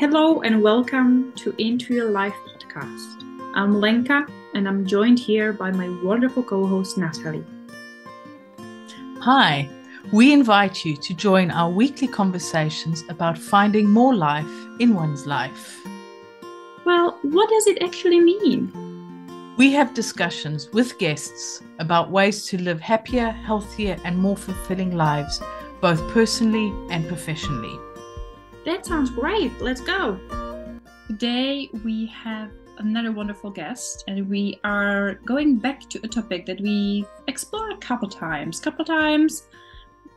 Hello and welcome to Into Your Life podcast. I'm Lenka and I'm joined here by my wonderful co host Natalie. Hi, we invite you to join our weekly conversations about finding more life in one's life. Well, what does it actually mean? We have discussions with guests about ways to live happier, healthier, and more fulfilling lives, both personally and professionally. That sounds great. Let's go. Today we have another wonderful guest, and we are going back to a topic that we explored a couple times. Couple times,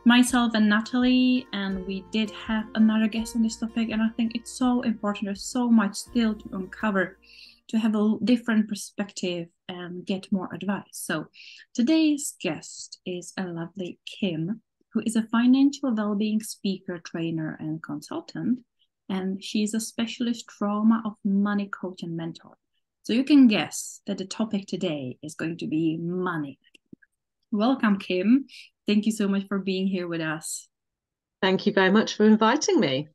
myself and Natalie, and we did have another guest on this topic. And I think it's so important. There's so much still to uncover, to have a different perspective and get more advice. So today's guest is a lovely Kim who is a financial well-being speaker, trainer, and consultant. And she is a specialist trauma of money coach and mentor. So you can guess that the topic today is going to be money. Welcome, Kim. Thank you so much for being here with us. Thank you very much for inviting me.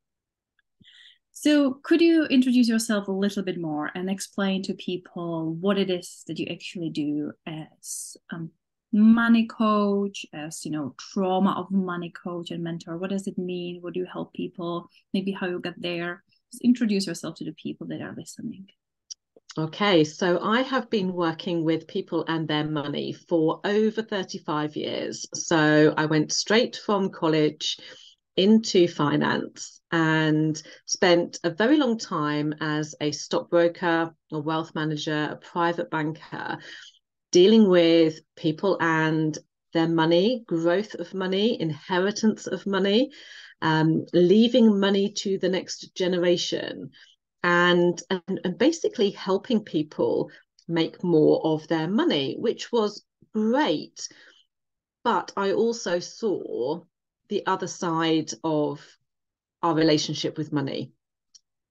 So, could you introduce yourself a little bit more and explain to people what it is that you actually do as um, money coach as you know trauma of money coach and mentor. What does it mean? What do you help people? Maybe how you get there. Just introduce yourself to the people that are listening. Okay so i have been working with people and their money for over 35 years. So i went straight from college into finance and spent a very long time as a stockbroker a wealth manager a private banker dealing with people and their money, growth of money, inheritance of money, um, leaving money to the next generation, and, and, and basically helping people make more of their money, which was great. But I also saw the other side of our relationship with money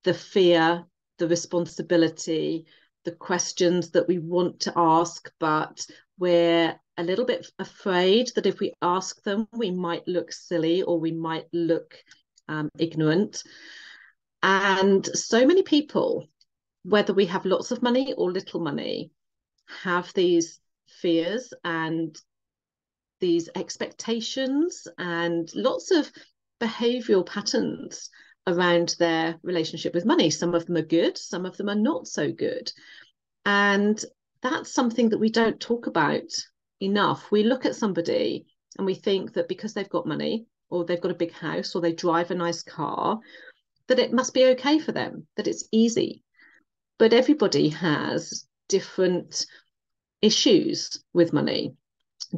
the fear, the responsibility, the questions that we want to ask, but we're a little bit afraid that if we ask them, we might look silly or we might look um, ignorant. And so many people, whether we have lots of money or little money, have these fears and these expectations and lots of behavioral patterns around their relationship with money. Some of them are good, some of them are not so good. And that's something that we don't talk about enough. We look at somebody and we think that because they've got money or they've got a big house or they drive a nice car, that it must be okay for them, that it's easy. But everybody has different issues with money,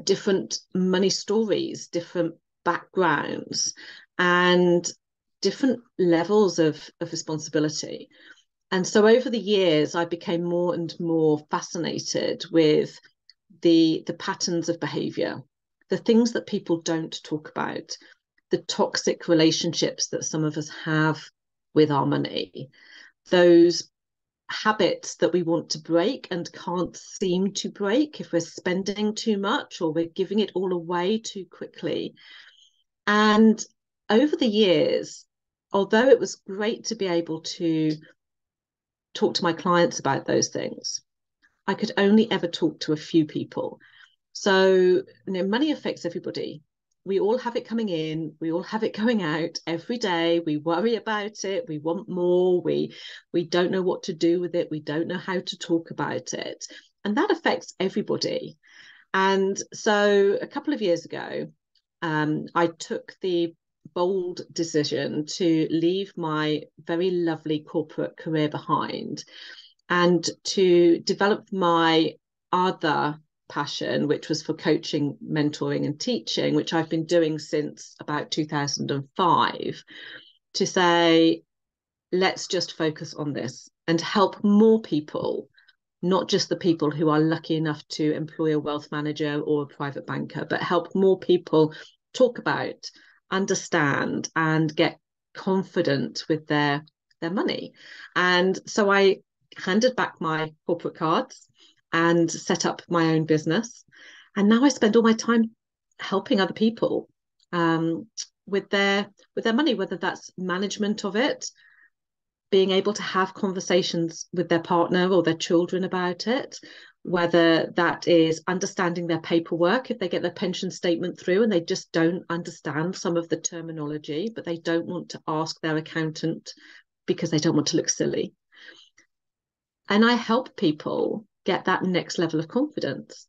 different money stories, different backgrounds. And different levels of, of responsibility. And so over the years, I became more and more fascinated with the, the patterns of behavior, the things that people don't talk about, the toxic relationships that some of us have with our money, those habits that we want to break and can't seem to break if we're spending too much or we're giving it all away too quickly. And over the years, although it was great to be able to talk to my clients about those things, I could only ever talk to a few people. So, you know, money affects everybody. We all have it coming in, we all have it going out every day. We worry about it, we want more, we we don't know what to do with it, we don't know how to talk about it. And that affects everybody. And so a couple of years ago, um, I took the bold decision to leave my very lovely corporate career behind and to develop my other passion, which was for coaching, mentoring, and teaching, which I've been doing since about 2005, to say, let's just focus on this and help more people, not just the people who are lucky enough to employ a wealth manager or a private banker, but help more people talk about understand and get confident with their their money. And so i handed back my corporate cards and set up my own business. And now i spend all my time helping other people um, with their with their money whether that's management of it being able to have conversations with their partner or their children about it, whether that is understanding their paperwork, if they get their pension statement through and they just don't understand some of the terminology, but they don't want to ask their accountant because they don't want to look silly. And I help people get that next level of confidence.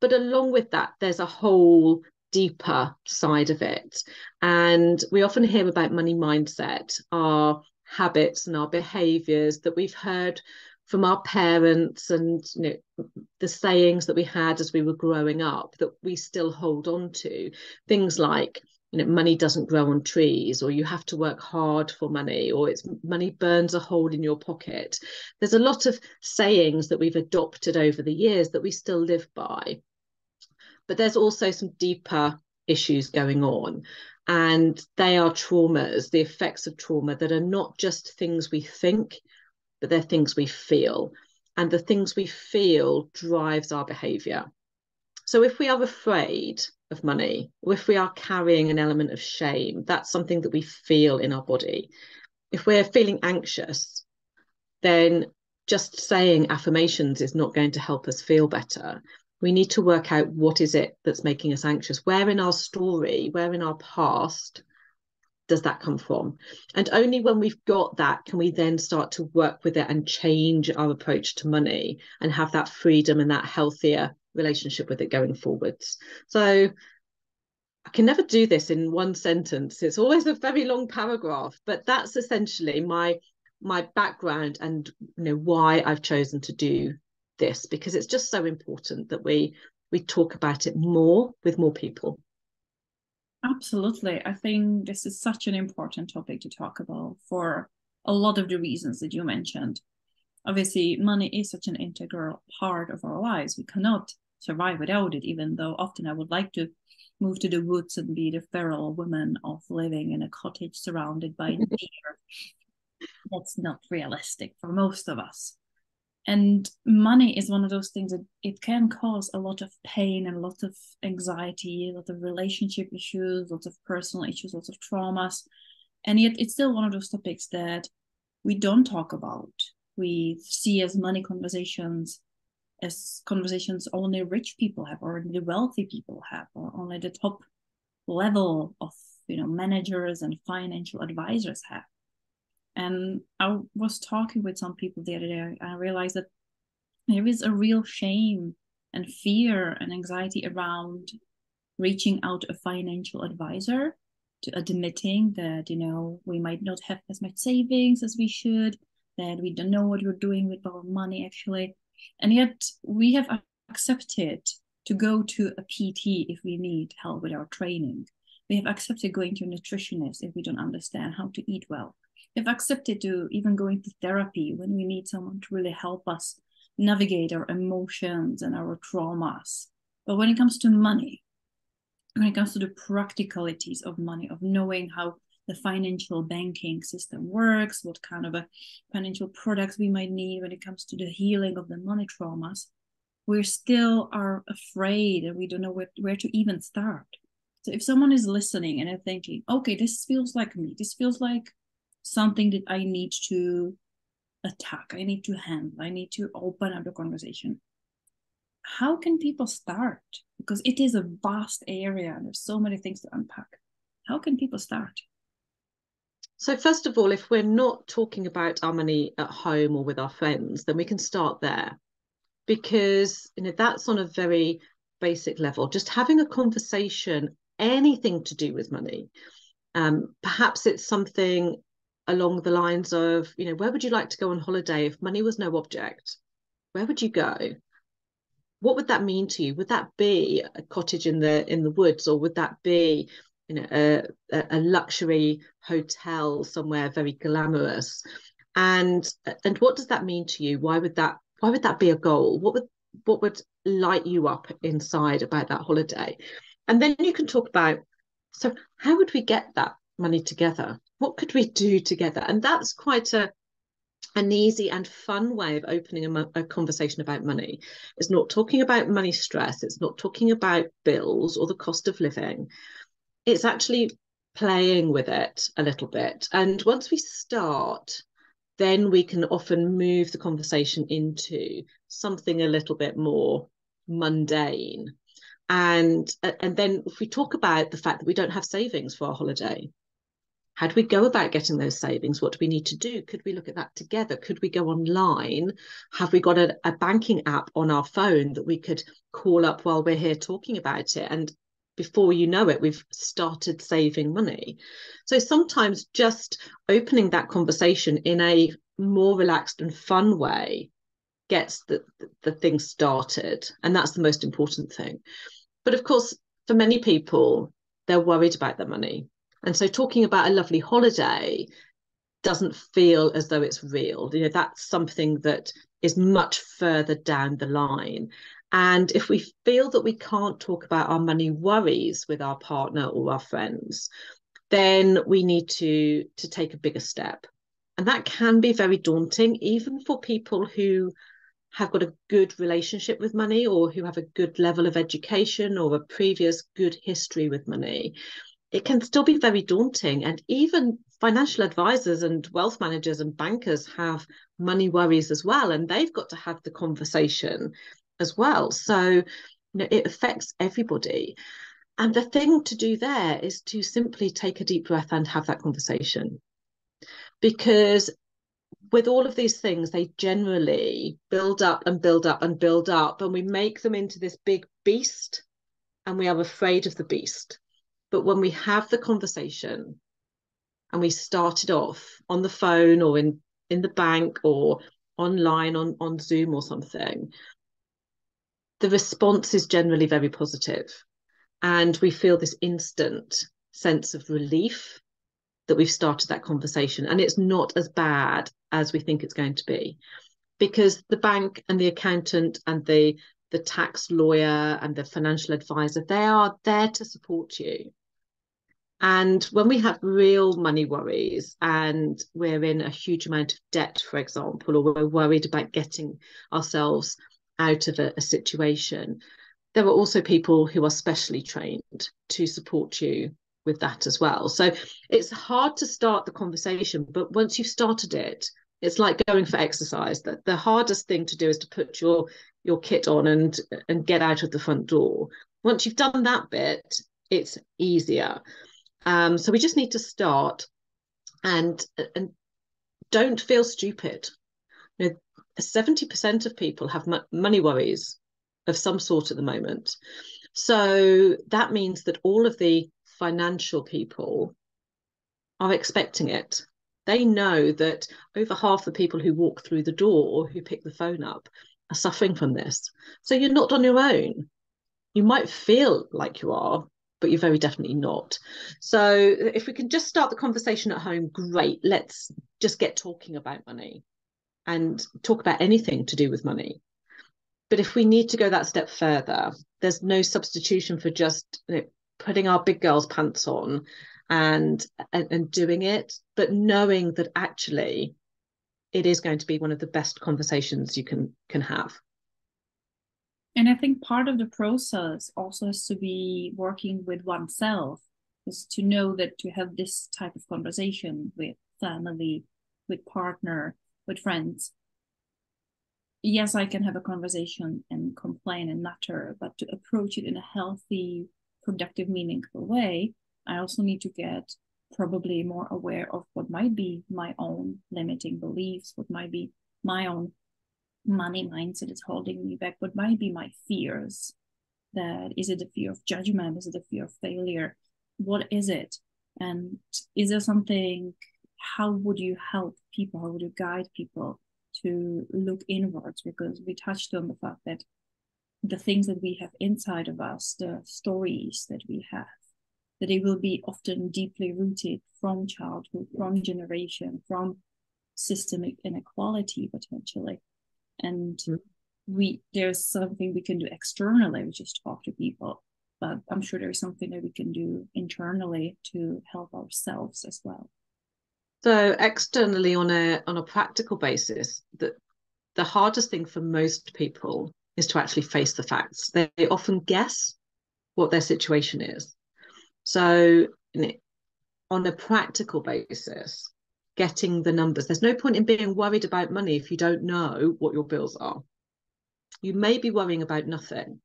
But along with that, there's a whole deeper side of it. And we often hear about money mindset, our habits and our behaviors that we've heard from our parents and you know the sayings that we had as we were growing up that we still hold on to. Things like you know money doesn't grow on trees or you have to work hard for money or it's money burns a hole in your pocket. There's a lot of sayings that we've adopted over the years that we still live by. But there's also some deeper issues going on and they are traumas the effects of trauma that are not just things we think but they're things we feel. And the things we feel drives our behavior. So if we are afraid of money or if we are carrying an element of shame that's something that we feel in our body. If we're feeling anxious then just saying affirmations is not going to help us feel better we need to work out what is it that's making us anxious. Where in our story where in our past does that come from? And only when we've got that can we then start to work with it and change our approach to money and have that freedom and that healthier relationship with it going forwards. So I can never do this in one sentence. It's always a very long paragraph, but that's essentially my my background and you know why I've chosen to do this because it's just so important that we we talk about it more with more people. Absolutely. I think this is such an important topic to talk about for a lot of the reasons that you mentioned. Obviously, money is such an integral part of our lives. We cannot survive without it, even though often I would like to move to the woods and be the feral woman of living in a cottage surrounded by deer. That's not realistic for most of us and money is one of those things that it can cause a lot of pain and a lot of anxiety a lot of relationship issues lots of personal issues lots of traumas. And yet it's still one of those topics that we don't talk about. We see as money conversations as conversations only rich people have or the wealthy people have or only the top level of you know managers and financial advisors have and I was talking with some people the other day. I realized that there is a real shame and fear and anxiety around reaching out a financial advisor to uh, admitting that you know we might not have as much savings as we should that we don't know what we're doing with our money actually and yet we have accepted to go to a pt if we need help with our training we have accepted going to a nutritionist if we don't understand how to eat well have accepted to even go into therapy when we need someone to really help us navigate our emotions and our traumas. But when it comes to money, when it comes to the practicalities of money, of knowing how the financial banking system works, what kind of a financial products we might need when it comes to the healing of the money traumas, we still are afraid and we don't know where, where to even start. So if someone is listening and they're thinking, okay, this feels like me, this feels like something that I need to attack, I need to handle, I need to open up the conversation. How can people start? Because it is a vast area and there's so many things to unpack. How can people start? So, first of all, if we're not talking about our money at home or with our friends, then we can start there because you know that's on a very basic level. Just having a conversation, anything to do with money. Um, perhaps it's something along the lines of, you know, where would you like to go on holiday if money was no object? Where would you go? What would that mean to you? Would that be a cottage in the in the woods, or would that be, you know, a, a luxury hotel somewhere very glamorous? And and what does that mean to you? Why would that why would that be a goal? What would what would light you up inside about that holiday? And then you can talk about so how would we get that money together? What could we do together? And that's quite a an easy and fun way of opening a, a, conversation about money. It's not talking about money stress. It's not talking about bills or the cost of living. It's actually playing with it a little bit. And once we start, then we can often move the conversation into something a little bit more mundane and and then if we talk about the fact that we don't have savings for our holiday how do we go about getting those savings what do we need to do? Could we look at that together? Could we go online? Have we got a, a banking app on our phone that we could call up while we're here talking about it? And before you know it we've started saving money. So sometimes just opening that conversation in a more relaxed and fun way gets the, the thing started. And that's the most important thing. But of course for many people they're worried about their money and so talking about a lovely holiday doesn't feel as though it's real. You know that's something that is much further down the line. And if we feel that we can't talk about our money worries with our partner or our friends then we need to to take a bigger step. And that can be very daunting even for people who have got a good relationship with money or who have a good level of education or a previous good history with money, it can still be very daunting. And even financial advisors and wealth managers and bankers have money worries as well. And they've got to have the conversation as well. So, you know, it affects everybody. And the thing to do there is to simply take a deep breath and have that conversation. Because with all of these things, they generally build up and build up and build up, and we make them into this big beast, and we are afraid of the beast. But when we have the conversation and we start it off on the phone or in, in the bank or online on, on Zoom or something, the response is generally very positive, And we feel this instant sense of relief that we've started that conversation. And it's not as bad as we think it's going to be. Because the bank and the accountant and the the tax lawyer and the financial advisor they are there to support you and when we have real money worries and we're in a huge amount of debt for example or we're worried about getting ourselves out of a, a situation there are also people who are specially trained to support you with that as well. So it's hard to start the conversation, but once you've started it, it's like going for exercise. That the hardest thing to do is to put your your kit on and and get out of the front door. Once you've done that bit, it's easier. Um, so we just need to start and and don't feel stupid. You know, 70% of people have money worries of some sort at the moment. So that means that all of the financial people are expecting it. They know that over half the people who walk through the door or who pick the phone up are suffering from this. So you're not on your own. You might feel like you are, but you're very definitely not. So if we can just start the conversation at home, great. Let's just get talking about money and talk about anything to do with money. But if we need to go that step further, there's no substitution for just you know, putting our big girls pants on and, and and doing it but knowing that actually it is going to be one of the best conversations you can can have and i think part of the process also has to be working with oneself is to know that to have this type of conversation with family with partner with friends. Yes i can have a conversation and complain and matter but to approach it in a healthy productive, meaningful way, I also need to get probably more aware of what might be my own limiting beliefs, what might be my own money mindset is holding me back, what might be my fears. That is it the fear of judgment? Is it the fear of failure? What is it? And is there something? How would you help people? How would you guide people to look inwards? Because we touched on the fact that the things that we have inside of us, the stories that we have, that they will be often deeply rooted from childhood, from generation, from systemic inequality potentially. And mm-hmm. we there's something we can do externally, which is talk to people. But I'm sure there's something that we can do internally to help ourselves as well. So externally on a on a practical basis, that the hardest thing for most people is to actually face the facts. They, they often guess what their situation is. So, on a practical basis, getting the numbers. There's no point in being worried about money if you don't know what your bills are. You may be worrying about nothing.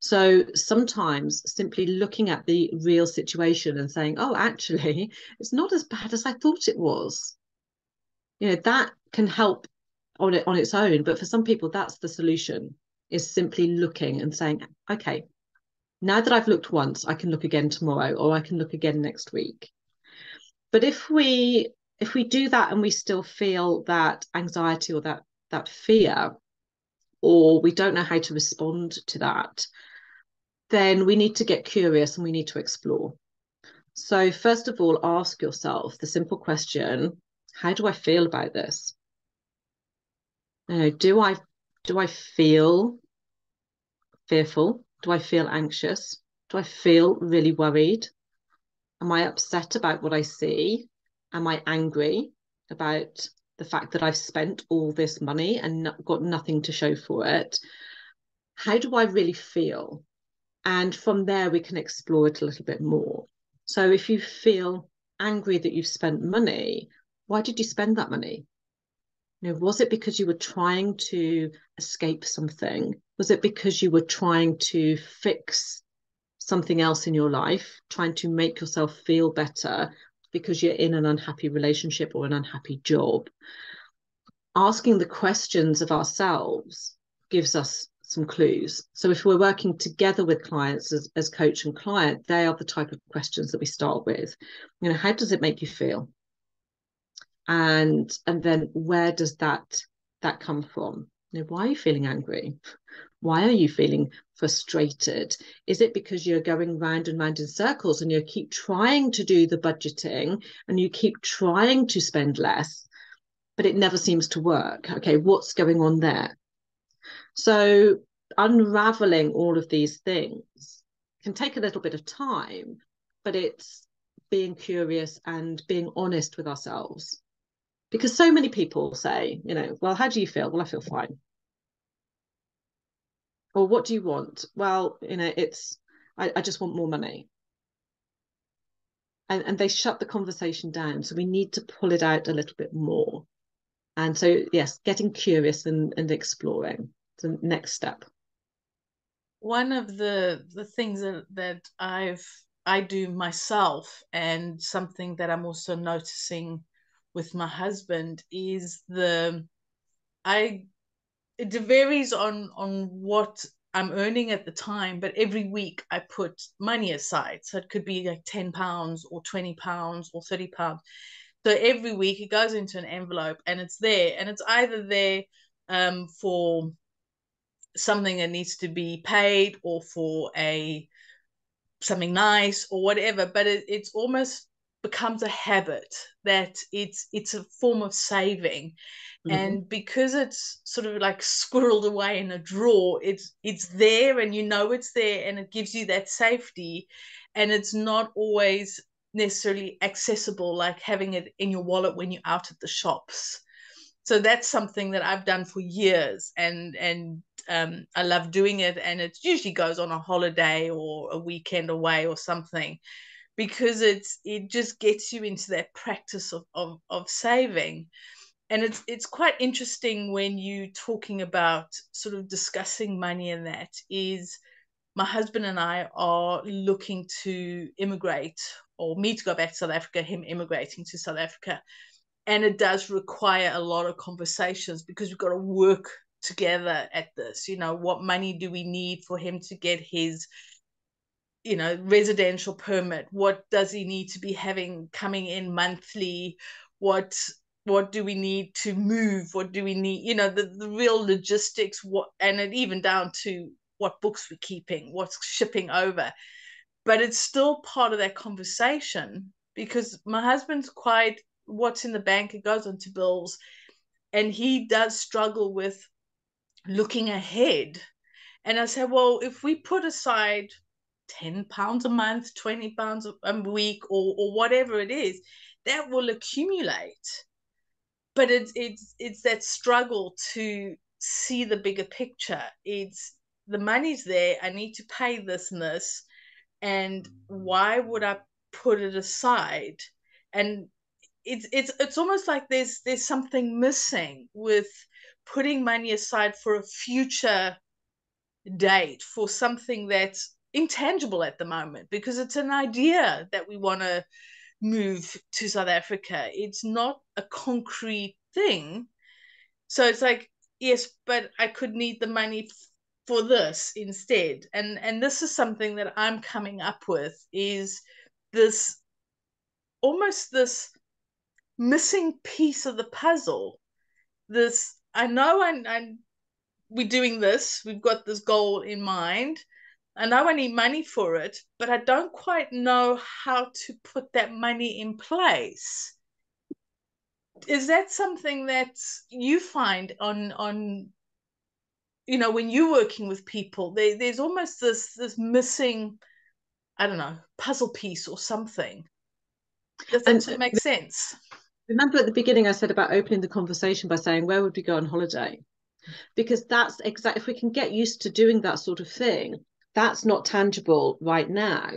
So sometimes simply looking at the real situation and saying, oh, actually, it's not as bad as I thought it was. You know, that can help on it on its own. But for some people, that's the solution is simply looking and saying, okay, now that I've looked once, I can look again tomorrow or I can look again next week. But if we if we do that and we still feel that anxiety or that that fear, or we don't know how to respond to that, then we need to get curious and we need to explore. So, first of all, ask yourself the simple question How do I feel about this? You know, do I do I feel fearful? Do I feel anxious? Do I feel really worried? Am I upset about what I see? Am I angry about the fact that I've spent all this money and not, got nothing to show for it? How do I really feel? And from there, we can explore it a little bit more. So if you feel angry that you've spent money, why did you spend that money? You know, was it because you were trying to escape something? Was it because you were trying to fix something else in your life, trying to make yourself feel better because you're in an unhappy relationship or an unhappy job? Asking the questions of ourselves gives us some clues. So if we're working together with clients as, as coach and client, they are the type of questions that we start with. You know, how does it make you feel? and and then where does that that come from you know, why are you feeling angry why are you feeling frustrated is it because you're going round and round in circles and you keep trying to do the budgeting and you keep trying to spend less but it never seems to work okay what's going on there so unraveling all of these things can take a little bit of time but it's being curious and being honest with ourselves because so many people say, you know, well, how do you feel? Well, I feel fine. Or what do you want? Well, you know, it's I, I just want more money. And and they shut the conversation down. So we need to pull it out a little bit more. And so yes, getting curious and, and exploring the next step. One of the the things that, that I've I do myself and something that I'm also noticing with my husband is the I it varies on on what I'm earning at the time, but every week I put money aside. So it could be like 10 pounds or 20 pounds or 30 pounds. So every week it goes into an envelope and it's there. And it's either there um, for something that needs to be paid or for a something nice or whatever. But it, it's almost becomes a habit that it's it's a form of saving. Mm-hmm. and because it's sort of like squirreled away in a drawer it's it's there and you know it's there and it gives you that safety. And it's not always necessarily accessible like having it in your wallet when you're out at the shops. So that's something that I've done for years and and um, I love doing it. And it usually goes on a holiday or a weekend away or something because it's it just gets you into that practice of, of, of saving and it's it's quite interesting when you talking about sort of discussing money and that is my husband and I are looking to immigrate or me to go back to South Africa, him immigrating to South Africa. And it does require a lot of conversations because we've got to work together at this. You know, what money do we need for him to get his you know residential permit? What does he need to be having coming in monthly? What what do we need to move? What do we need you know the, the real logistics what and it even down to what books we're keeping what's shipping over. But it's still part of that conversation because my husband's quite what's in the bank it goes onto bills. And he does struggle with looking ahead. And i say well if we put aside 10 pounds a month 20 pounds a week or, or whatever it is that will accumulate. But it's it's it's that struggle to see the bigger picture. It's the money's there i need to pay this and this and why would i put it aside? And it's it's it's almost like there's there's something missing with putting money aside for a future date for something that's intangible at the moment because it's an idea that we want to move to South Africa. It's not a concrete thing. So it's like, yes, but I could need the money for this instead. And and this is something that I'm coming up with is this almost this missing piece of the puzzle. This I know I, I we're doing this, we've got this goal in mind. I know I need money for it, but I don't quite know how to put that money in place. Is that something that you find on on you know when you're working with people? There, there's almost this this missing, I don't know, puzzle piece or something. Does that and, make sense? Remember at the beginning I said about opening the conversation by saying where would we go on holiday? because that's exactly if we can get used to doing that sort of thing that's not tangible right now.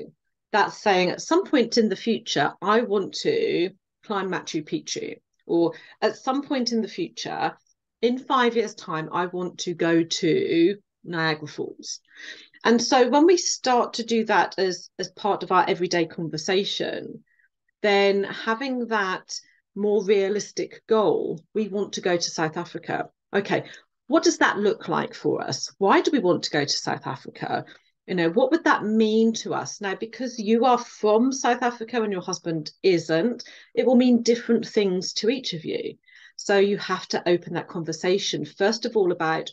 That's saying at some point in the future i want to climb machu picchu. Or at some point in the future in five years time i want to go to niagara falls. And so when we start to do that as as part of our everyday conversation then having that more realistic goal we want to go to south africa. Okay what does that look like for us? Why do we want to go to South Africa? You know, what would that mean to us? Now, because you are from South Africa and your husband isn't, it will mean different things to each of you. So you have to open that conversation, first of all, about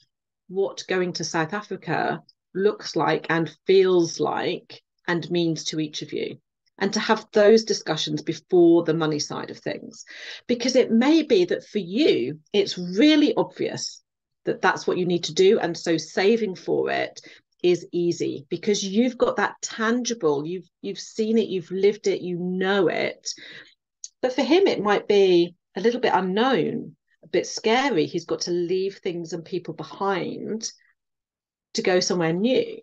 what going to South Africa looks like and feels like and means to each of you and to have those discussions before the money side of things. Because it may be that for you, it's really obvious that that's what you need to do. And so saving for it is easy because you've got that tangible you've you've seen it you've lived it you know it. But for him it might be a little bit unknown a bit scary. He's got to leave things and people behind to go somewhere new.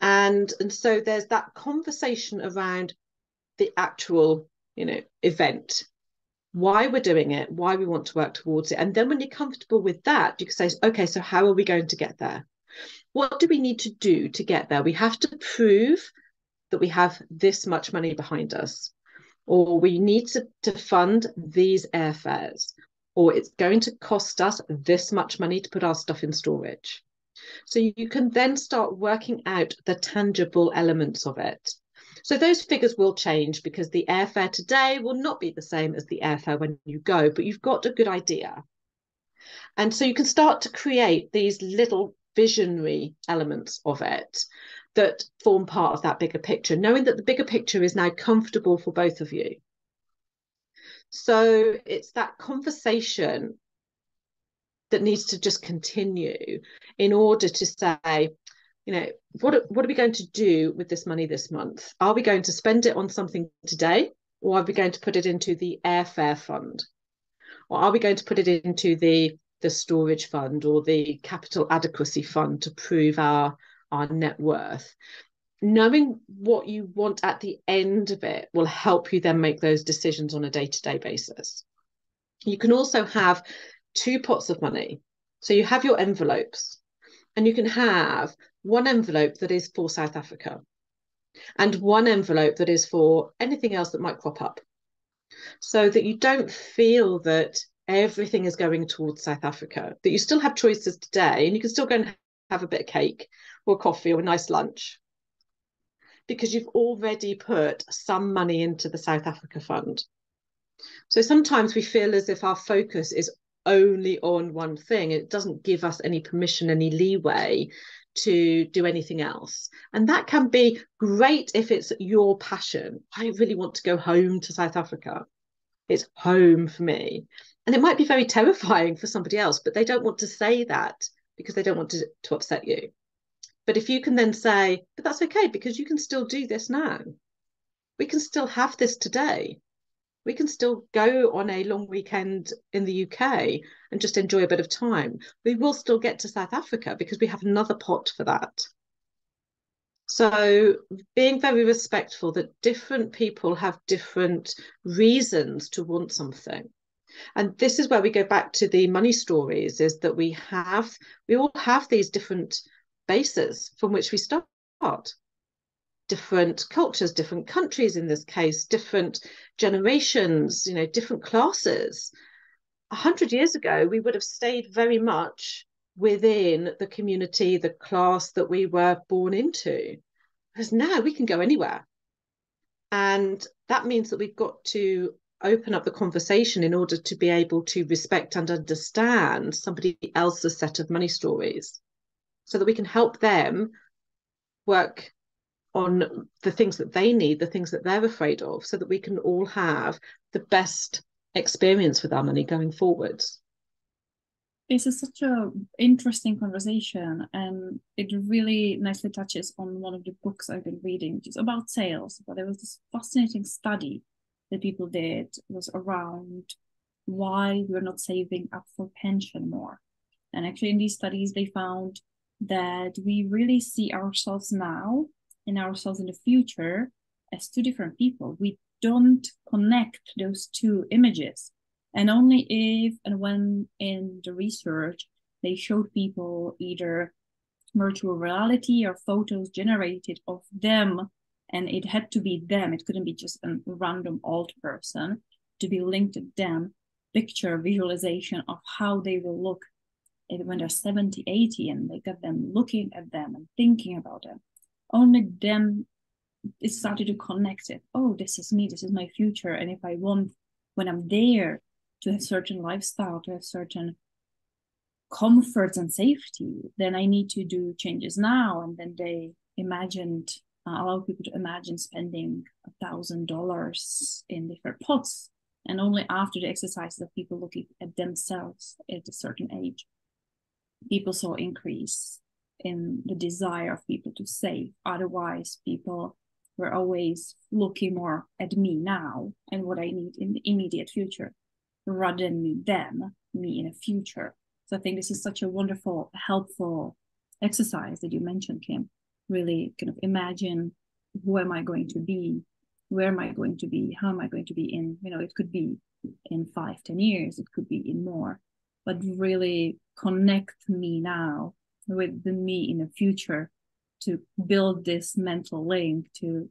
And and so there's that conversation around the actual you know event why we're doing it, why we want to work towards it. And then when you're comfortable with that, you can say, okay, so how are we going to get there? What do we need to do to get there? We have to prove that we have this much money behind us, or we need to, to fund these airfares, or it's going to cost us this much money to put our stuff in storage. So you can then start working out the tangible elements of it. So those figures will change because the airfare today will not be the same as the airfare when you go, but you've got a good idea. And so you can start to create these little visionary elements of it that form part of that bigger picture, knowing that the bigger picture is now comfortable for both of you. So it's that conversation that needs to just continue in order to say, you know what what are we going to do with this money this month? Are we going to spend it on something today or are we going to put it into the airfare fund? Or are we going to put it into the the storage fund or the capital adequacy fund to prove our our net worth? Knowing what you want at the end of it will help you then make those decisions on a day-to-day basis. You can also have two pots of money. So you have your envelopes and you can have one envelope that is for South Africa and one envelope that is for anything else that might crop up so that you don't feel that everything is going towards South Africa, that you still have choices today and you can still go and have a bit of cake or coffee or a nice lunch because you've already put some money into the South Africa fund. So sometimes we feel as if our focus is only on one thing. It doesn't give us any permission, any leeway to do anything else. And that can be great if it's your passion. I really want to go home to South Africa. It's home for me. And it might be very terrifying for somebody else, but they don't want to say that because they don't want to, to upset you. But if you can then say, but that's okay because you can still do this now. We can still have this today we can still go on a long weekend in the UK and just enjoy a bit of time. We will still get to South Africa because we have another pot for that. So, being very respectful that different people have different reasons to want something. And this is where we go back to the money stories is that we have, we all have these different bases from which we start. Different cultures, different countries in this case, different generations, you know, different classes. A hundred years ago, we would have stayed very much within the community, the class that we were born into. Because now we can go anywhere. And that means that we've got to open up the conversation in order to be able to respect and understand somebody else's set of money stories so that we can help them work on the things that they need, the things that they're afraid of, so that we can all have the best experience with our money going forwards. This is such a interesting conversation, and it really nicely touches on one of the books I've been reading, which is about sales. But there was this fascinating study that people did was around why we're not saving up for pension more. And actually, in these studies, they found that we really see ourselves now and ourselves in the future as two different people. We don't connect those two images. And only if and when in the research they showed people either virtual reality or photos generated of them, and it had to be them, it couldn't be just a random old person to be linked to them, picture visualization of how they will look when they're 70, 80, and they got them looking at them and thinking about them. Only then it started to connect it. Oh, this is me, this is my future. And if I want, when I'm there, to have certain lifestyle, to have certain comforts and safety, then I need to do changes now. And then they imagined uh, allow people to imagine spending a thousand dollars in different pots. And only after the exercise of people looking at themselves at a certain age, people saw increase in the desire of people to save. Otherwise, people were always looking more at me now and what I need in the immediate future rather than me then, me in the future. So I think this is such a wonderful, helpful exercise that you mentioned, Kim. Really kind of imagine who am I going to be? Where am I going to be? How am I going to be in, you know, it could be in five, ten years, it could be in more, but really connect me now with the me in the future to build this mental link to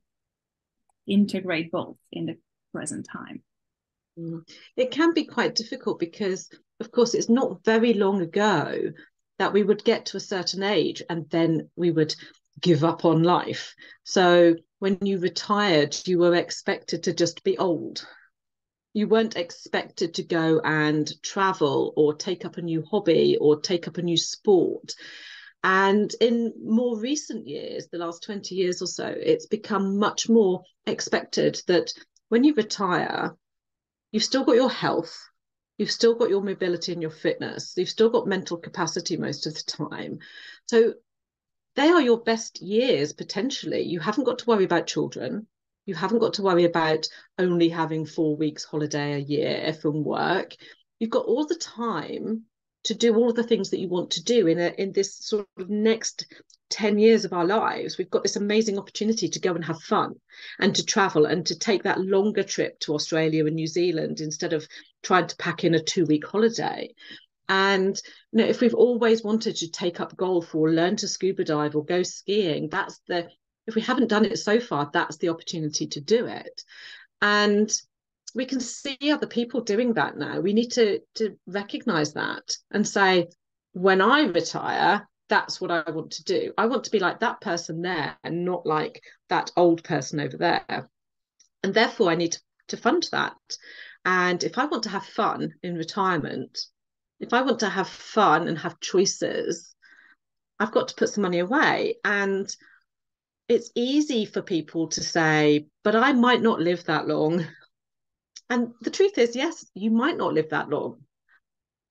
integrate both in the present time. Mm. It can be quite difficult because, of course, it's not very long ago that we would get to a certain age and then we would give up on life. So when you retired, you were expected to just be old. You weren't expected to go and travel or take up a new hobby or take up a new sport. And in more recent years, the last 20 years or so, it's become much more expected that when you retire, you've still got your health, you've still got your mobility and your fitness, you've still got mental capacity most of the time. So they are your best years potentially. You haven't got to worry about children. You haven't got to worry about only having four weeks holiday a year from work. You've got all the time to do all the things that you want to do in a, in this sort of next 10 years of our lives we've got this amazing opportunity to go and have fun and to travel and to take that longer trip to australia and new zealand instead of trying to pack in a two week holiday and you know if we've always wanted to take up golf or learn to scuba dive or go skiing that's the if we haven't done it so far that's the opportunity to do it and we can see other people doing that now. We need to to recognize that and say, when I retire, that's what I want to do. I want to be like that person there and not like that old person over there. And therefore, I need to, to fund that. And if I want to have fun in retirement, if I want to have fun and have choices, I've got to put some money away. And it's easy for people to say, but I might not live that long. And the truth is, yes, you might not live that long,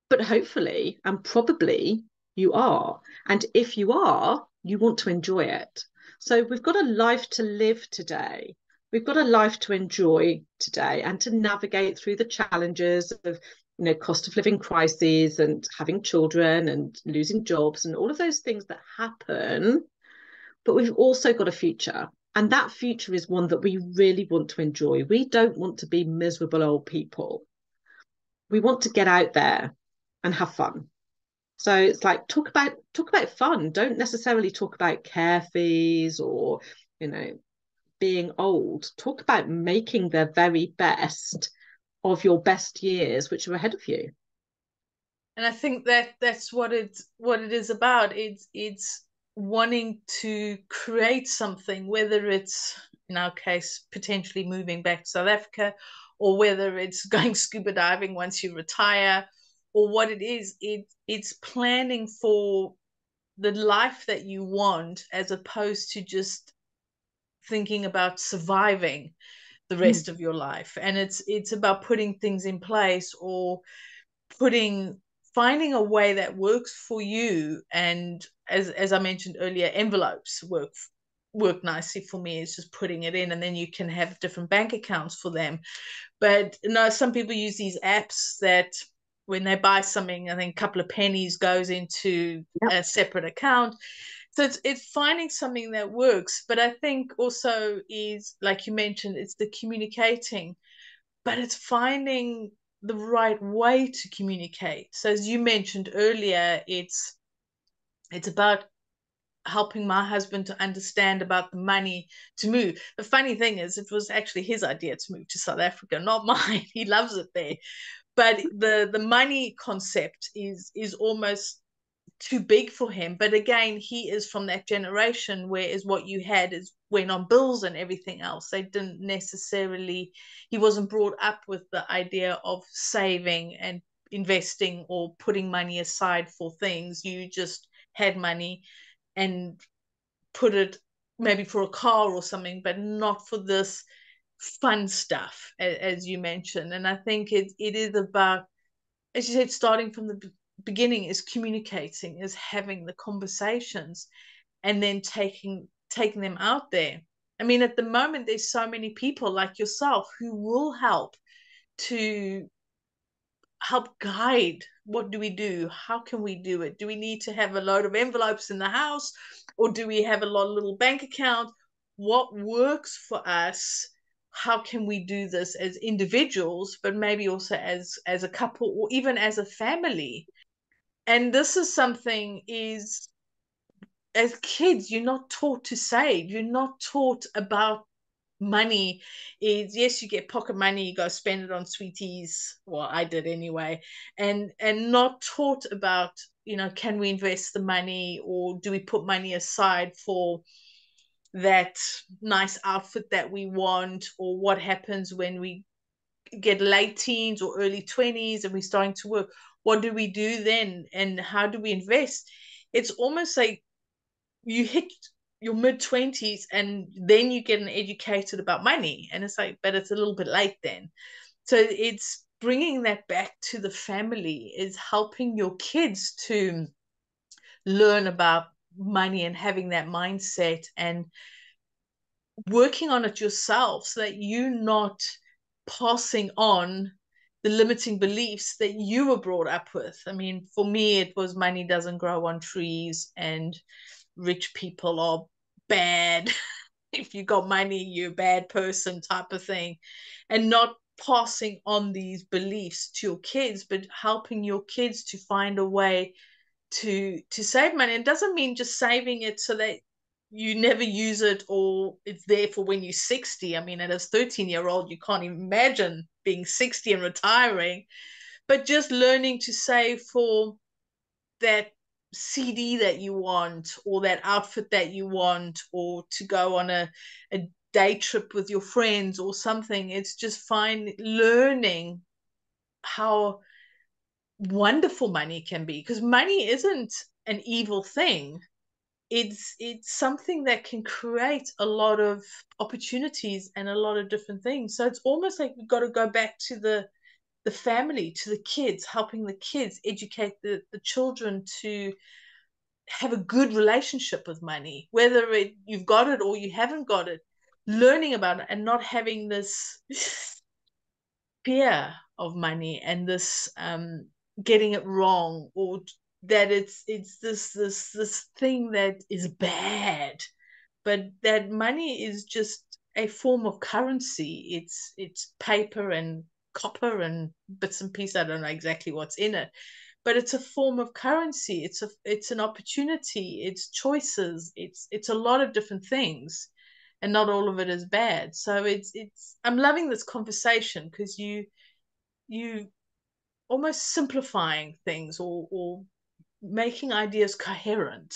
but hopefully and probably you are. And if you are, you want to enjoy it. So we've got a life to live today. We've got a life to enjoy today and to navigate through the challenges of you know cost of living crises and having children and losing jobs and all of those things that happen but we've also got a future. And that future is one that we really want to enjoy. We don't want to be miserable old people. We want to get out there and have fun. So it's like talk about talk about fun. Don't necessarily talk about care fees or you know being old. Talk about making the very best of your best years, which are ahead of you. And I think that that's what it's what it is about. It's it's wanting to create something, whether it's in our case potentially moving back to South Africa, or whether it's going scuba diving once you retire, or what it is. It it's planning for the life that you want as opposed to just thinking about surviving the hmm. rest mm. of your life and it's it's about putting things in place or putting finding a way that works for you and as as i mentioned earlier envelopes work work nicely for me is just putting it in and then you can have different bank accounts for them. But you know some people use these apps that when they buy something i think a couple of pennies goes into yep. a separate account. So it's it's finding something that works but i think also is like you mentioned it's the communicating but it's finding the right way to communicate. So as you mentioned earlier it's it's about helping my husband to understand about the money to move the funny thing is it was actually his idea to move to south africa not mine he loves it there but the the money concept is is almost too big for him. But again, he is from that generation where is what you had is went on bills and everything else. They didn't necessarily he wasn't brought up with the idea of saving and investing or putting money aside for things. You just had money and put it maybe for a car or something, but not for this fun stuff, as you mentioned. And I think it it is about, as you said, starting from the beginning is communicating, is having the conversations, and then taking taking them out there. I mean, at the moment, there's so many people like yourself who will help to help guide what do we do? How can we do it? Do we need to have a load of envelopes in the house or do we have a lot of little bank account? What works for us? How can we do this as individuals but maybe also as as a couple or even as a family? And this is something is as kids you're not taught to save. You're not taught about money is yes you get pocket money you go spend it on sweeties. Well i did anyway. And and not taught about you know can we invest the money or do we put money aside for that nice outfit that we want or what happens when we get late teens or early 20s and we're starting to work? What do we do then? And how do we invest? It's almost like you hit your mid 20s and then you get educated about money and it's like but it's a little bit late then so it's bringing that back to the family is helping your kids to learn about money and having that mindset and working on it yourself so that you're not passing on the limiting beliefs that you were brought up with. I mean, for me, it was money doesn't grow on trees and rich people are bad. if you got money, you're a bad person type of thing. And not passing on these beliefs to your kids, but helping your kids to find a way to to save money. It doesn't mean just saving it so that you never use it or it's there for when you're 60. I mean, as 13 year old, you can't imagine being 60 and retiring, but just learning to save for that CD that you want or that outfit that you want or to go on a, a day trip with your friends or something. It's just fine learning how wonderful money can be because money isn't an evil thing it's it's something that can create a lot of opportunities and a lot of different things so it's almost like we've got to go back to the the family to the kids helping the kids educate the, the children to have a good relationship with money whether it, you've got it or you haven't got it learning about it and not having this fear of money and this um, getting it wrong or that it's it's this this this thing that is bad but that money is just a form of currency. It's it's paper and copper and bits and pieces. I don't know exactly what's in it, but it's a form of currency. It's a it's an opportunity. It's choices. It's it's a lot of different things, and not all of it is bad. So it's it's I'm loving this conversation because you you almost simplifying things or or making ideas coherent.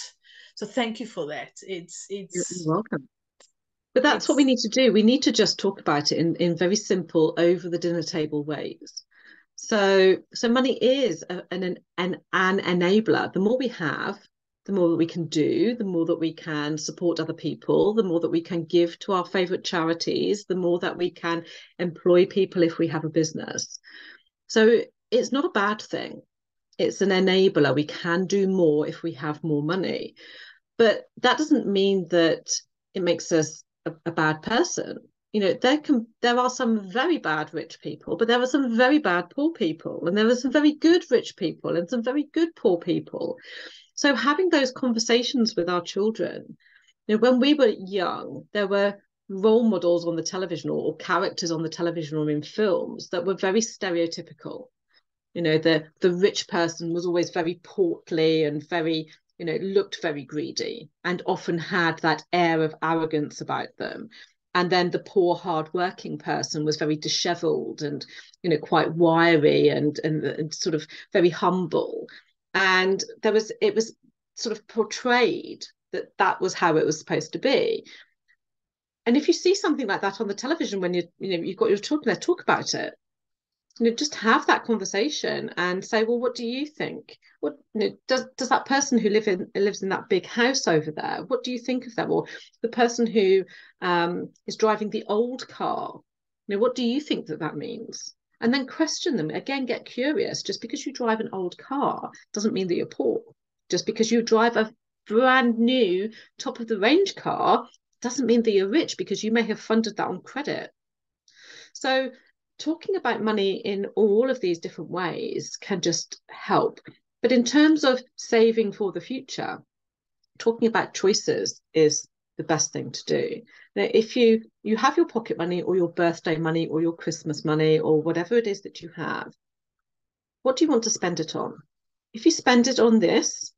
So thank you for that. It's it's You're welcome. But that's what we need to do. We need to just talk about it in, in very simple, over the dinner table ways. So, so money is a, an, an an enabler. The more we have, the more that we can do, the more that we can support other people, the more that we can give to our favorite charities, the more that we can employ people if we have a business. So it's not a bad thing. It's an enabler. We can do more if we have more money. But that doesn't mean that it makes us a, a bad person. You know there can there are some very bad rich people but there are some very bad poor people and there are some very good rich people and some very good poor people. So having those conversations with our children you know when we were young there were role models on the television or, or characters on the television or in films that were very stereotypical. You know the the rich person was always very portly and very you know looked very greedy and often had that air of arrogance about them. And then the poor hard-working person was very disheveled and you know quite wiry and, and and sort of very humble. And there was it was sort of portrayed that that was how it was supposed to be. And if you see something like that on the television when you you know you've got your children there talk about it you know just have that conversation and say well what do you think? What you know, does does that person who live in lives in that big house over there what do you think of them? Or the person who um, is driving the old car you know what do you think that that means? And then question them. Again get curious. Just because you drive an old car doesn't mean that you're poor. Just because you drive a brand new top of the range car doesn't mean that you're rich because you may have funded that on credit. So talking about money in all of these different ways can just help. But in terms of saving for the future, talking about choices is the best thing to do. Now, if you you have your pocket money or your birthday money or your Christmas money or whatever it is that you have, what do you want to spend it on? If you spend it on this,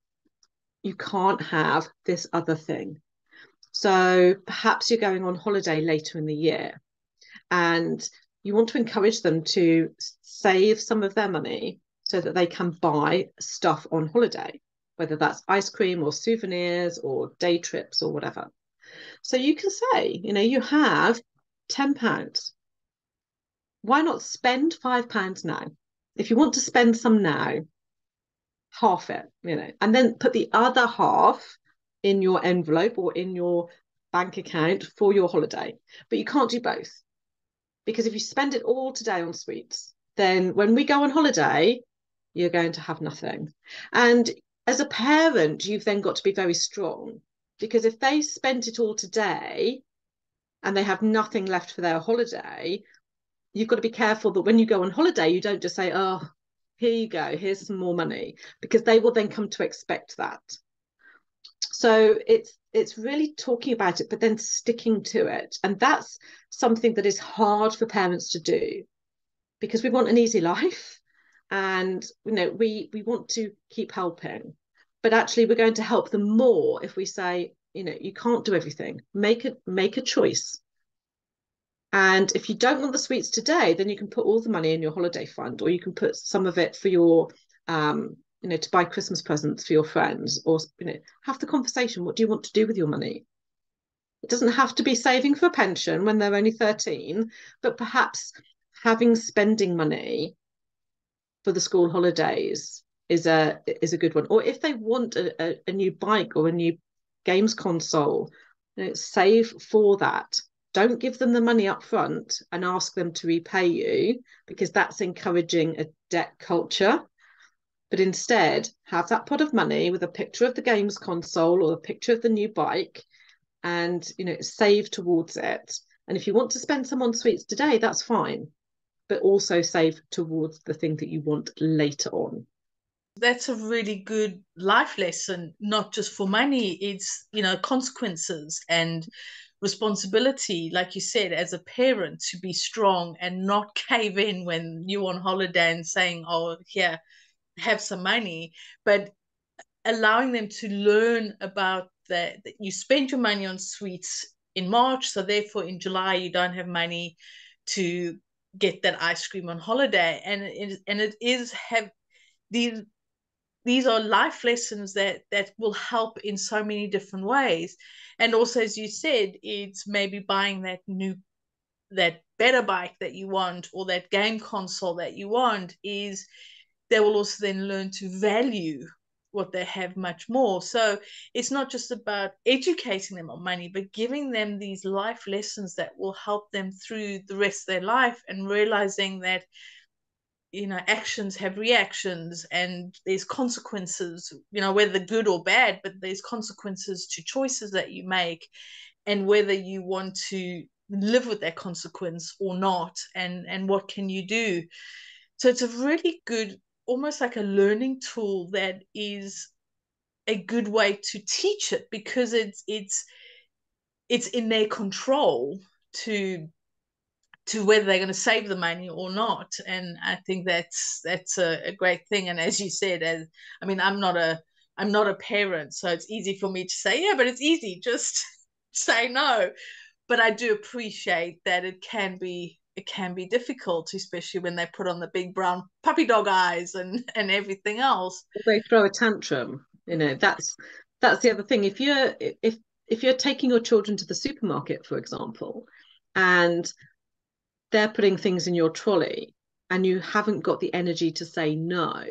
you can't have this other thing. So perhaps you're going on holiday later in the year and you want to encourage them to save some of their money so that they can buy stuff on holiday, whether that's ice cream or souvenirs or day trips or whatever. So you can say, you know, you have £10. Why not spend £5 now? If you want to spend some now, half it, you know, and then put the other half in your envelope or in your bank account for your holiday. But you can't do both because if you spend it all today on sweets, then when we go on holiday, you're going to have nothing. And as a parent, you've then got to be very strong because if they spent it all today and they have nothing left for their holiday, you've got to be careful that when you go on holiday, you don't just say, oh, here you go, here's some more money, because they will then come to expect that. So it's it's really talking about it, but then sticking to it. And that's something that is hard for parents to do because we want an easy life and you know we we want to keep helping. But actually we're going to help them more if we say you know you can't do everything. Make a make a choice. And if you don't want the sweets today then you can put all the money in your holiday fund or you can put some of it for your um, you know to buy christmas presents for your friends or you know have the conversation what do you want to do with your money? It doesn't have to be saving for a pension when they're only 13 but perhaps having spending money for the school holidays is a is a good one. Or if they want a, a, a new bike or a new games console you know, save for that. Don't give them the money up front and ask them to repay you because that's encouraging a debt culture but instead have that pot of money with a picture of the games console or a picture of the new bike and you know save towards it. And if you want to spend some on sweets today that's fine but also save towards the thing that you want later on. That's a really good life lesson not just for money it's you know consequences and responsibility like you said as a parent to be strong and not cave in when you're on holiday and saying oh here have some money but allowing them to learn about that you spend your money on sweets in march so therefore in july you don't have money to get that ice cream on holiday. And it, and it is have these these are life lessons that that will help in so many different ways. And also as you said it's maybe buying that new that better bike that you want or that game console that you want is they will also then learn to value what they have much more. So it's not just about educating them on money but giving them these life lessons that will help them through the rest of their life and realizing that you know actions have reactions and there's consequences you know whether good or bad but there's consequences to choices that you make and whether you want to live with that consequence or not and and what can you do. So it's a really good almost like a learning tool that is a good way to teach it because it's it's it's in their control to to whether they're going to save the money or not. And i think that's that's a, a, great thing. And as you said as i mean i'm not a i'm not a parent so it's easy for me to say yeah but it's easy just say no. But i do appreciate that it can be it can be difficult especially when they put on the big brown puppy dog eyes and and everything else. They throw a tantrum you know that's that's the other thing. If you're if if you're taking your children to the supermarket for example and they're putting things in your trolley and you haven't got the energy to say no,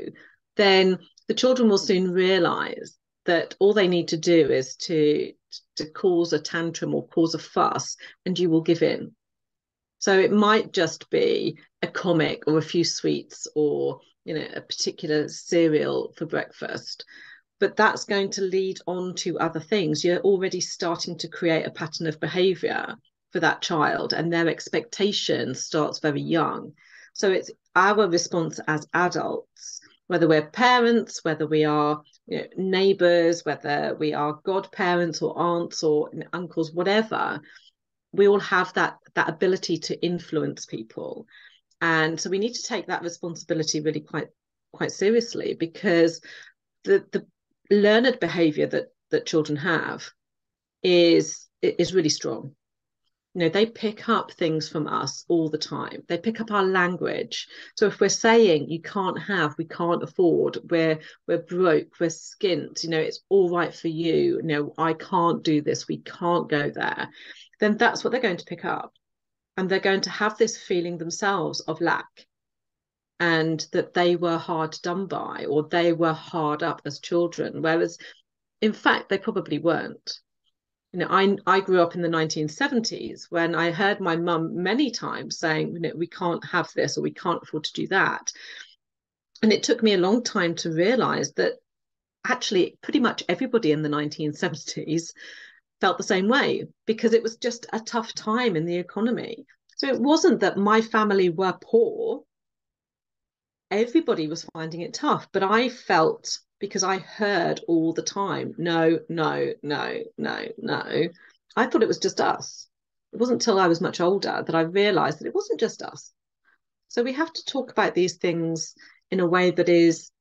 then the children will soon realize that all they need to do is to to cause a tantrum or cause a fuss and you will give in so it might just be a comic or a few sweets or you know a particular cereal for breakfast but that's going to lead on to other things. You're already starting to create a pattern of behavior for that child and their expectation starts very young. So it's our response as adults whether we're parents whether we are you know, neighbors whether we are godparents or aunts or uncles whatever we all have that that ability to influence people. And so we need to take that responsibility really quite quite seriously because the the learned behavior that that children have is is really strong you know they pick up things from us all the time. They pick up our language. So if we're saying you can't have we can't afford we're we're broke we're skint you know it's all right for you you know i can't do this we can't go there then that's what they're going to pick up. And they're going to have this feeling themselves of lack and that they were hard done by or they were hard up as children. Whereas in fact they probably weren't you know, I I grew up in the 1970s when I heard my mum many times saying, you know, we can't have this or we can't afford to do that. And it took me a long time to realize that actually pretty much everybody in the 1970s felt the same way because it was just a tough time in the economy. So it wasn't that my family were poor. Everybody was finding it tough, but I felt because I heard all the time, no, no, no, no, no. I thought it was just us. It wasn't until I was much older that I realized that it wasn't just us. So we have to talk about these things in a way that is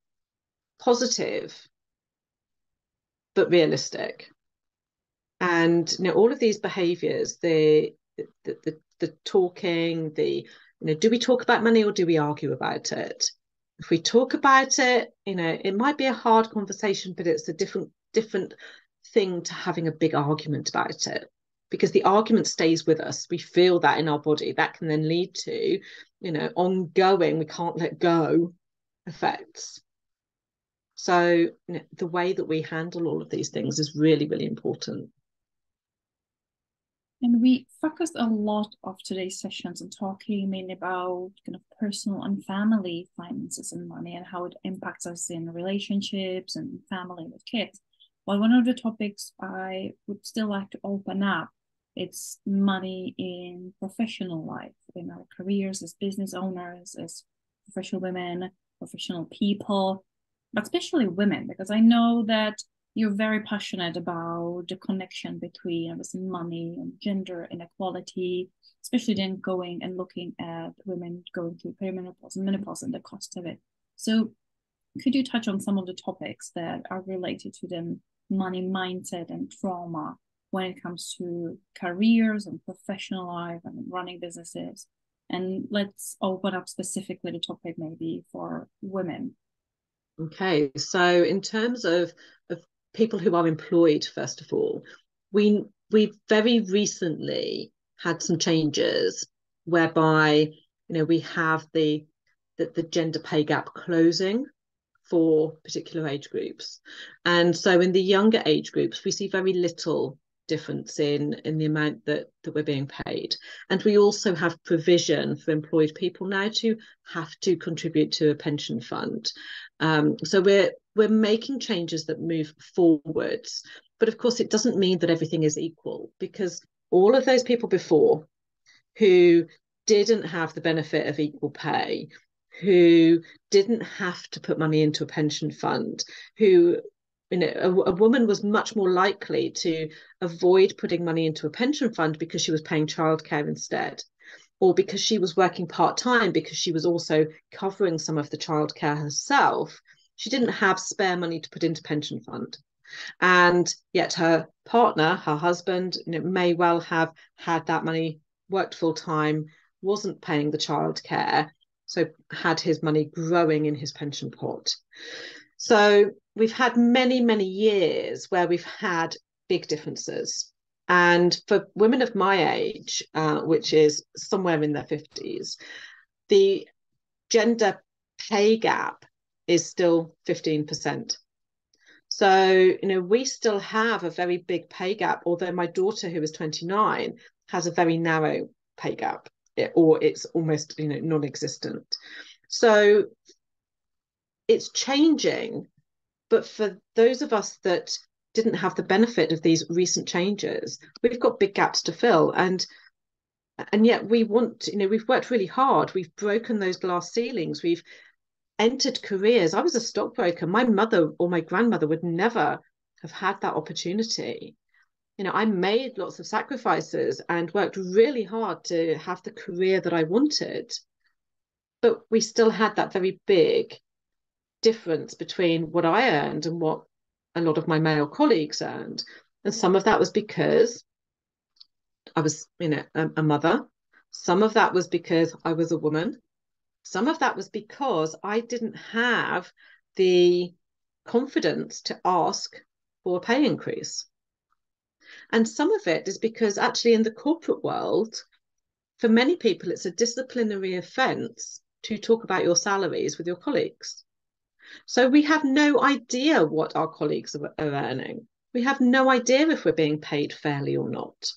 positive but realistic. And you know, all of these behaviors, the the, the the talking, the you know, do we talk about money or do we argue about it? if we talk about it you know it might be a hard conversation but it's a different different thing to having a big argument about it because the argument stays with us. We feel that in our body. That can then lead to you know ongoing we can't let go effects. So you know, the way that we handle all of these things is really really important and we focused a lot of today's sessions on talking mainly about kind of personal and family finances and money and how it impacts us in relationships and family with kids. Well, one of the topics I would still like to open up it's money in professional life, in our careers as business owners, as professional women, professional people. but especially women, because I know that you're very passionate about the connection between obviously money and gender inequality, especially then going and looking at women going through perimenopause and menopause and the cost of it. So could you touch on some of the topics that are related to the money mindset and trauma when it comes to careers and professional life and running businesses? And let's open up specifically the topic maybe for women. Okay, so in terms of, of people who are employed, first of all, we we very recently had some changes whereby you know we have the the, the gender pay gap closing for particular age groups. And so in the younger age groups, we see very little difference in in the amount that that we're being paid. And we also have provision for employed people now to have to contribute to a pension fund. Um, so we're we're making changes that move forwards. But of course it doesn't mean that everything is equal because all of those people before who didn't have the benefit of equal pay who didn't have to put money into a pension fund who you know a, a, woman was much more likely to avoid putting money into a pension fund because she was paying childcare instead or because she was working part-time because she was also covering some of the childcare herself. She didn't have spare money to put into pension fund. And yet her partner her husband you know, may well have had that money worked full time wasn't paying the childcare so had his money growing in his pension pot so we've had many, many years where we've had big differences. And for women of my age, uh, which is somewhere in their 50s, the gender pay gap is still 15%. So, you know, we still have a very big pay gap, although my daughter, who is 29, has a very narrow pay gap, or it's almost, you know, non existent. So it's changing, but for those of us that didn't have the benefit of these recent changes, we've got big gaps to fill. And and yet we want, you know, we've worked really hard. We've broken those glass ceilings. We've entered careers. I was a stockbroker. My mother or my grandmother would never have had that opportunity. You know, I made lots of sacrifices and worked really hard to have the career that I wanted. But we still had that very big difference between what I earned and what a lot of my male colleagues earned. And some of that was because I was, you know, a, a mother. Some of that was because I was a woman. Some of that was because I didn't have the confidence to ask for a pay increase. And some of it is because actually in the corporate world, for many people, it's a disciplinary offence to talk about your salaries with your colleagues. So we have no idea what our colleagues are, are earning. We have no idea if we're being paid fairly or not,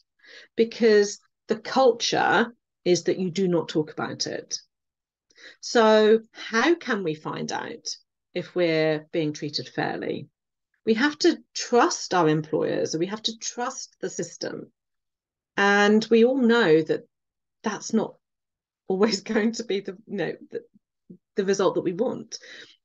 because the culture is that you do not talk about it. So, how can we find out if we're being treated fairly? We have to trust our employers, we have to trust the system. And we all know that that's not always going to be the you know the, the result that we want.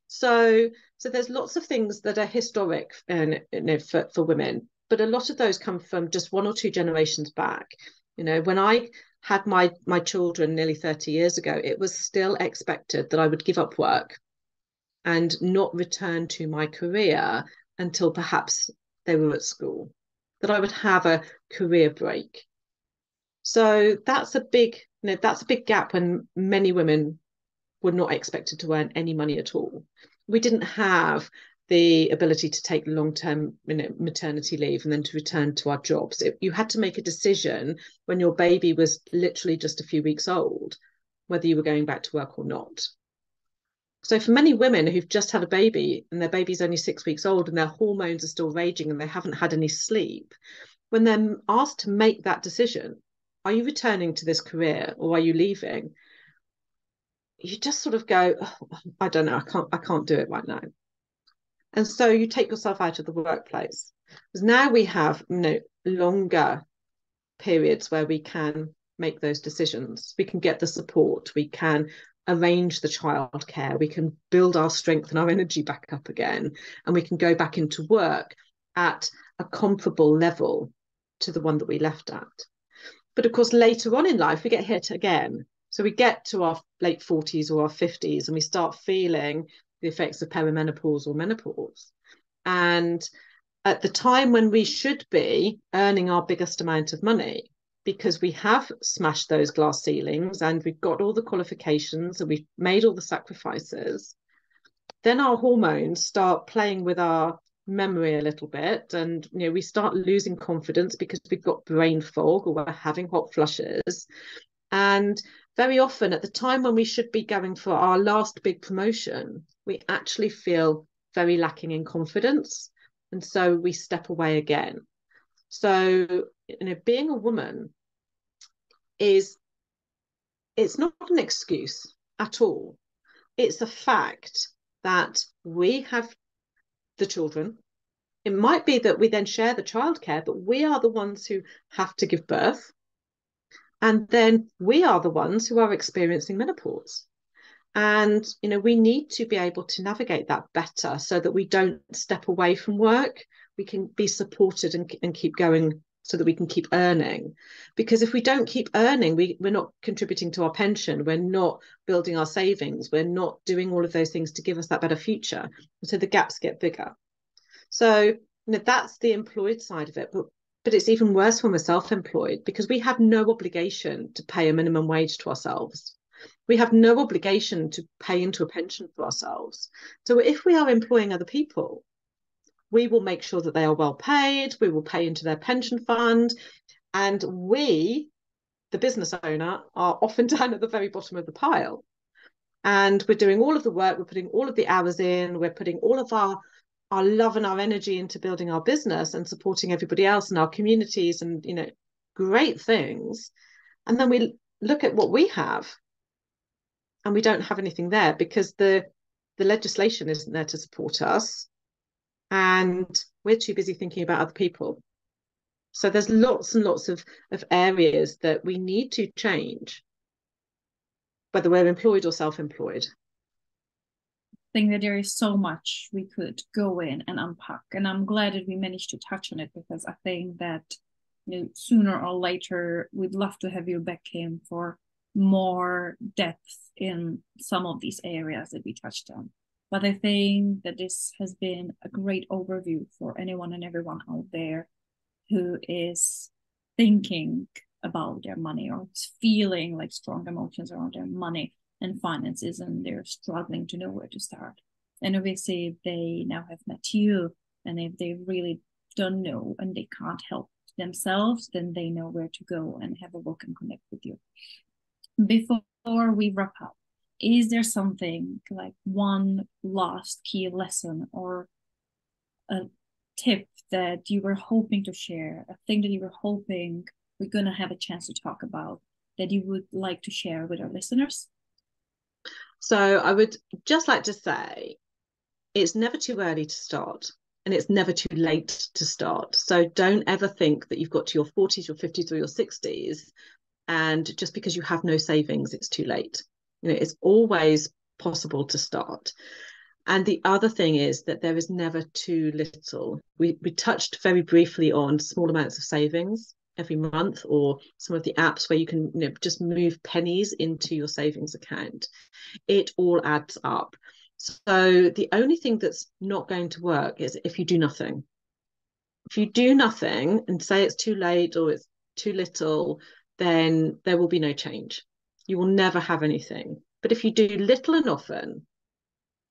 So so there's lots of things that are historic and you know, for, for women, but a lot of those come from just one or two generations back. You know, when I had my my children nearly 30 years ago, it was still expected that I would give up work and not return to my career until perhaps they were at school, that I would have a career break. So that's a big, you know, that's a big gap when many women were not expected to earn any money at all. We didn't have the ability to take long-term you know, maternity leave and then to return to our jobs. It, you had to make a decision when your baby was literally just a few weeks old, whether you were going back to work or not. So for many women who've just had a baby and their baby's only six weeks old and their hormones are still raging and they haven't had any sleep, when they're asked to make that decision, are you returning to this career or are you leaving? You just sort of go, oh, I don't know, I can't, I can't do it right now. And so you take yourself out of the workplace. Because now we have you know longer periods where we can make those decisions. We can get the support. We can arrange the childcare, we can build our strength and our energy back up again, and we can go back into work at a comparable level to the one that we left at. But of course, later on in life, we get hit again. So we get to our late 40s or our 50s and we start feeling the effects of perimenopause or menopause. And at the time when we should be earning our biggest amount of money, because we have smashed those glass ceilings and we've got all the qualifications and we've made all the sacrifices, then our hormones start playing with our memory a little bit and you know we start losing confidence because we've got brain fog or we're having hot flushes and very often at the time when we should be going for our last big promotion we actually feel very lacking in confidence and so we step away again so you know being a woman is it's not an excuse at all. It's a fact that we have the children. It might be that we then share the childcare, but we are the ones who have to give birth. And then we are the ones who are experiencing menopause. And, you know, we need to be able to navigate that better so that we don't step away from work. We can be supported and, and keep going so that we can keep earning. Because if we don't keep earning, we, we're not contributing to our pension, we're not building our savings, we're not doing all of those things to give us that better future. So the gaps get bigger. So you know, that's the employed side of it. But but it's even worse when we're self-employed because we have no obligation to pay a minimum wage to ourselves. We have no obligation to pay into a pension for ourselves. So if we are employing other people, we will make sure that they are well paid, we will pay into their pension fund, and we, the business owner, are often down at the very bottom of the pile. And we're doing all of the work, we're putting all of the hours in, we're putting all of our our love and our energy into building our business and supporting everybody else in our communities and you know great things and then we look at what we have and we don't have anything there because the the legislation isn't there to support us and we're too busy thinking about other people. So there's lots and lots of, of areas that we need to change, whether we're employed or self-employed. Think that there is so much we could go in and unpack. And I'm glad that we managed to touch on it because I think that you know, sooner or later we'd love to have you back in for more depth in some of these areas that we touched on. But I think that this has been a great overview for anyone and everyone out there who is thinking about their money or is feeling like strong emotions around their money and finances and they're struggling to know where to start. And obviously, they now have met you and if they really don't know and they can't help themselves, then they know where to go and have a look and connect with you. Before we wrap up, is there something like one last key lesson or a tip that you were hoping to share, a thing that you were hoping we're going to have a chance to talk about that you would like to share with our listeners? So, I would just like to say it's never too early to start and it's never too late to start. So, don't ever think that you've got to your 40s, your 50s, or your 60s, and just because you have no savings, it's too late. You know, it's always possible to start. And the other thing is that there is never too little. We we touched very briefly on small amounts of savings every month or some of the apps where you can you know, just move pennies into your savings account. It all adds up. So the only thing that's not going to work is if you do nothing. If you do nothing and say it's too late or it's too little, then there will be no change you will never have anything. But if you do little and often,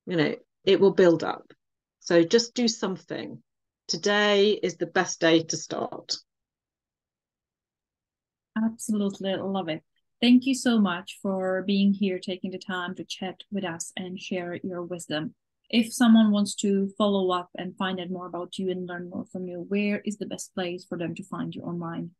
you know, it will build up. So just do something. Today is the best day to start. Absolutely love it. Thank you so much for being here, taking the time to chat with us and share your wisdom. If someone wants to follow up and find out more about you and learn more from you, where is the best place for them to find you online?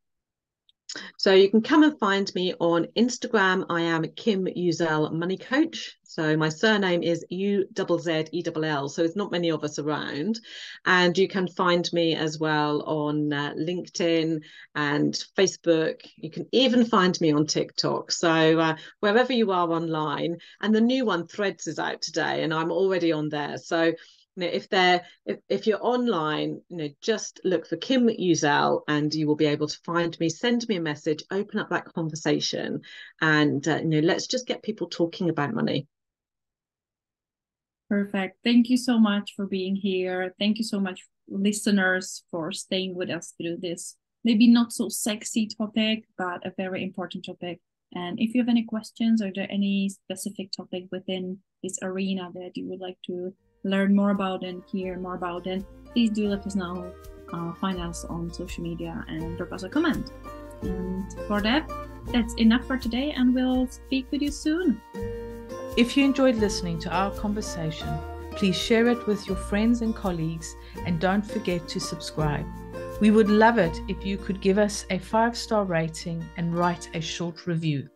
So you can come and find me on Instagram. I am Kim Uzzell Money Coach. So my surname is U double Z E double L. So it's not many of us around, and you can find me as well on uh, LinkedIn and Facebook. You can even find me on TikTok. So uh, wherever you are online, and the new one Threads is out today, and I'm already on there. So you know, if they're if, if you're online, you know, just look for Kim Uzzell and you will be able to find me, send me a message, open up that conversation, and uh, you know, let's just get people talking about money. Perfect. Thank you so much for being here. Thank you so much, listeners, for staying with us through this maybe not so sexy topic, but a very important topic. And if you have any questions, are there any specific topic within this arena that you would like to learn more about and hear more about, then please do let us know. Uh, find us on social media and drop us a comment. And for that, that's enough for today, and we'll speak with you soon. If you enjoyed listening to our conversation, please share it with your friends and colleagues, and don't forget to subscribe. We would love it if you could give us a five star rating and write a short review.